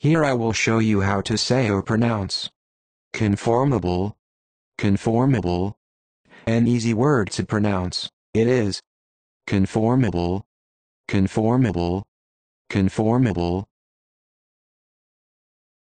Here I will show you how to say or pronounce. Conformable, conformable. An easy word to pronounce, it is. Conformable, conformable, conformable.